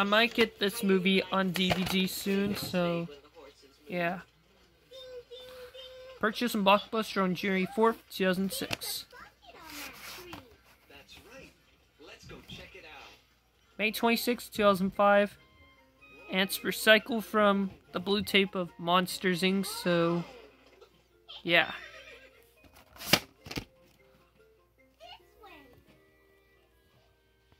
I might get this movie on DVD soon, so yeah. Purchase on Blockbuster on January 4th, 2006. May 26, 2005. Ants recycle from the blue tape of Monsters Inc., so yeah.